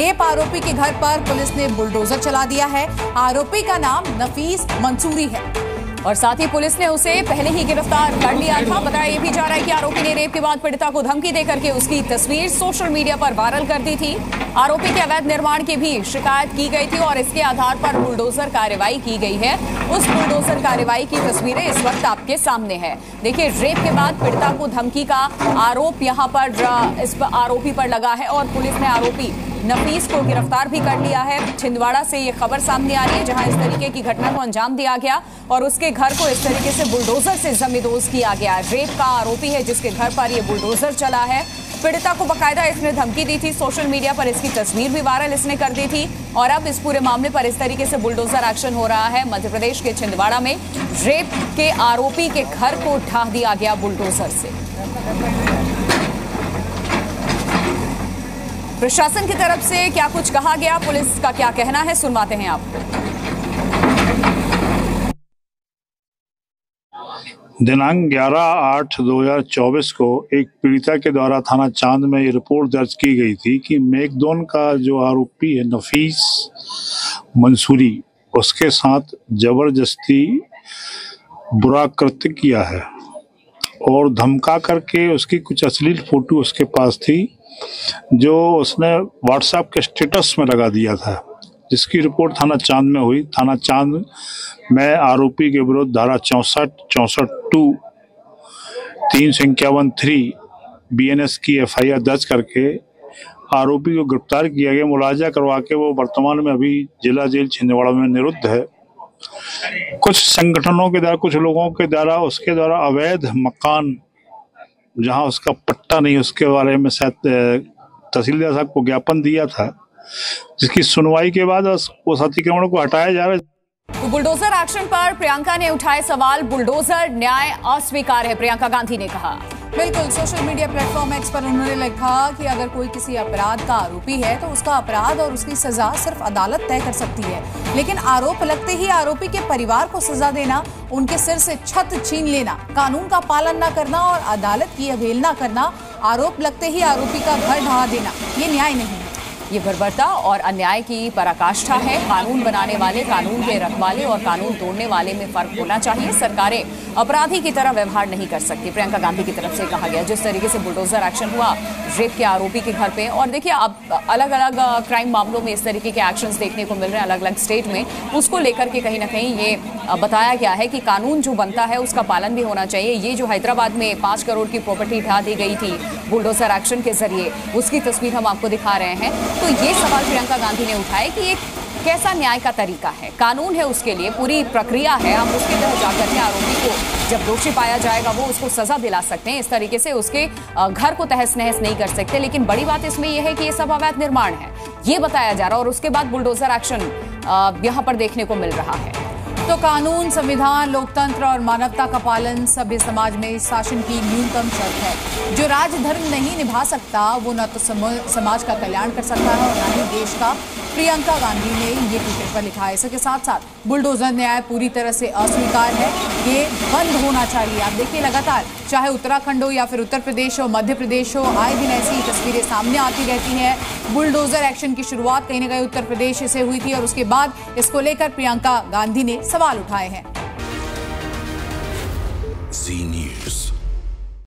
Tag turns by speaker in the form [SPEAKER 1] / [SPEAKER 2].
[SPEAKER 1] Rape आरोपी के घर पर पुलिस ने बुलडोजर चला दिया है। आरोपी का नाम नफीस मंसूरी है। और साथ ही पुलिस ने उसे पहले ही गिरफ़्तार कर लिया था। बताया ये भी जा रहा है कि आरोपी ने रेप के बाद पीड़िता को धमकी देकर के उसकी तस्वीर सोशल मीडिया पर वायरल कर दी थी। आरोपी के अवैध निर्माण की भी शिकायत की गई थी और इसके आधार पर बुलडोजर कार्रवाई की गई है। उस बुलडोजर कार्रवाई की तस्वीरें इस वक्त आपके सामने है। देखिए, रेप के बाद पीड़िता को धमकी का आरोप यहाँ पर इस आरोपी पर लगा है और पुलिस ने आरोपी नफीस को गिरफ़्तार भी कर लिया है। छिंदवाड़ा से ये खबर सामने आ रही है, जहाँ इस तरीके की घटना को अंजाम दिया गया और उसके घर को इस तरीके से बुलडोजर से जमींदोज किया गया रेप का आरोपी है जिसके घर पर ये बुलडोजर चला है। पीड़िता को बकायदा इसने धमकी दी थी। सोशल मीडिया पर इसकी तस्वीर भी वायरल इसने कर दी थी और अब इस पूरे मामले पर इस तरीके से बुलडोजर एक्शन हो रहा है। मध्य प्रदेश के छिंदवाड़ा में रेप के आरोपी के घर को ढा दिया गया बुलडोजर से। प्रशासन की तरफ़ से क्या कुछ कहा गया? पुलिस का क्या कहना है? सुनवाते हैं आपको
[SPEAKER 2] दिनांक 11 आठ 2024 को एक पीड़िता के द्वारा थाना चाँद में ये रिपोर्ट दर्ज की गई थी कि मेकडोन का जो आरोपी है, नफीस मंसूरी, उसके साथ ज़बरदस्ती बुरा कृत्य किया है। और धमका करके उसकी कुछ अश्लील फ़ोटो उसके पास थी, जो उसने व्हाट्सएप के स्टेटस में लगा दिया था, जिसकी रिपोर्ट थाना चाँद में हुई। थाना चाँद में आरोपी के विरुद्ध धारा चौंसठ चौंसठ टू, तीन सौ इक्यावन थ्री बीएनएस की एफआईआर दर्ज करके आरोपी को गिरफ़्तार किया गया। मुलाजा करवा के वो वर्तमान में अभी जिला जेल छिंदवाड़ा में निरुद्ध है। कुछ संगठनों के द्वारा, कुछ लोगों के द्वारा, उसके द्वारा अवैध मकान, जहाँ उसका पट्टा नहीं, उसके बारे में शायद तहसीलदार साहब को ज्ञापन दिया था, जिसकी सुनवाई के बाद उस अतिक्रमण को हटाया जा रहा है
[SPEAKER 1] बुलडोजर एक्शन पर प्रियंका ने उठाए सवाल। बुलडोजर न्याय अस्वीकार है, प्रियंका गांधी ने कहा। बिल्कुल सोशल मीडिया प्लेटफॉर्म एक्स पर उन्होंने लिखा कि अगर कोई किसी अपराध का आरोपी है तो उसका अपराध और उसकी सजा सिर्फ़ अदालत तय कर सकती है। लेकिन आरोप लगते ही आरोपी के परिवार को सजा देना, उनके सिर से छत छीन लेना, कानून का पालन न करना और अदालत की अवहेलना करना, आरोप लगते ही आरोपी का घर ढहा देना, ये न्याय नहीं। ये बर्बरता और अन्याय की पराकाष्ठा है। कानून बनाने वाले, कानून के रखवाले और कानून तोड़ने वाले में फ़र्क होना चाहिए। सरकारें अपराधी की तरह व्यवहार नहीं कर सकती। प्रियंका गांधी की तरफ़ से कहा गया, जिस तरीके से बुलडोजर एक्शन हुआ रेप के आरोपी के घर पे। और देखिए, अब अलग अलग क्राइम मामलों में इस तरीके के एक्शंस देखने को मिल रहे हैं अलग अलग स्टेट में। उसको लेकर के कहीं ना कहीं ये बताया गया है कि कानून जो बनता है उसका पालन भी होना चाहिए। ये जो हैदराबाद में पाँच करोड़ की प्रॉपर्टी ढा दी गई थी बुलडोजर एक्शन के ज़रिए, उसकी तस्वीर हम आपको दिखा रहे हैं। तो ये सवाल प्रियंका गांधी ने उठाए कि ये कैसा न्याय का तरीका है? कानून है उसके लिए, पूरी प्रक्रिया है, हम उसके तहत जाकर के आरोपी को जब दोषी पाया जाएगा, वो उसको सजा दिला सकते हैं। इस तरीके से उसके घर को तहस नहस नहीं कर सकते, लेकिन बड़ी बात इसमें यह है कि ये सब अवैध निर्माण है। ये बताया जा रहा है और उसके बाद बुलडोजर एक्शन यहाँ पर देखने को मिल रहा है। तो कानून, संविधान, लोकतंत्र और मानवता का पालन सभ्य समाज में शासन की न्यूनतम शर्त है। जो राजधर्म नहीं निभा सकता, वो न तो समाज का कल्याण कर सकता है और न ही देश का। प्रियंका गांधी ने ये ट्विटर पर लिखा है। इसके साथ साथ बुलडोजर न्याय पूरी तरह से अस्वीकार है। ये बंद होना चाहिए। आप देखिए लगातार, चाहे उत्तराखंड हो या फिर उत्तर प्रदेश हो, मध्य प्रदेश हो, आए दिन ऐसी तस्वीरें सामने आती रहती हैं। बुलडोजर एक्शन की शुरुआत कहीं ना कहीं उत्तर प्रदेश से हुई थी और उसके बाद इसको लेकर प्रियंका गांधी ने सवाल उठाए हैं।